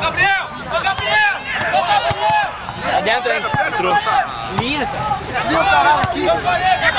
Ô, Gabriel! Ô, Gabriel! Ô, Gabriel! Tá dentro, hein? Entrou. Linha, cara. Goleiro,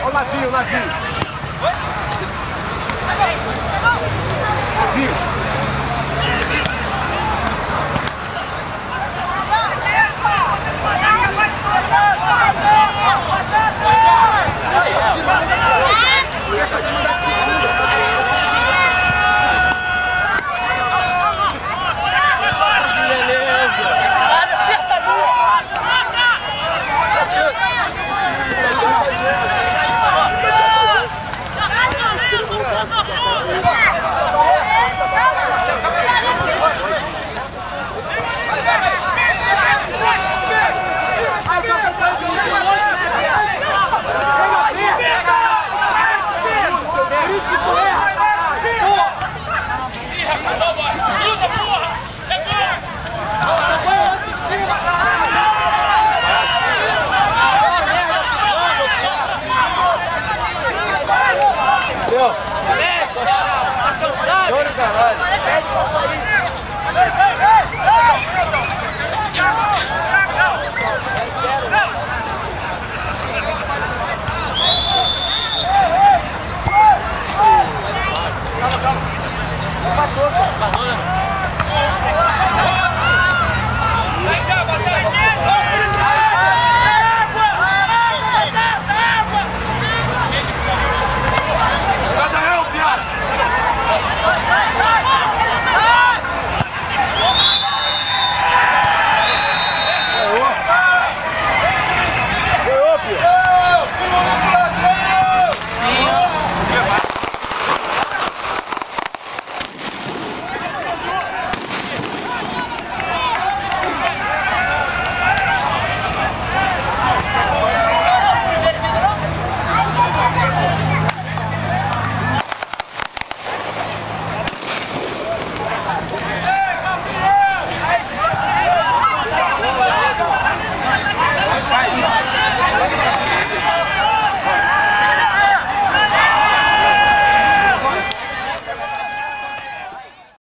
Ó o Navinho, o Navinho! Navinho!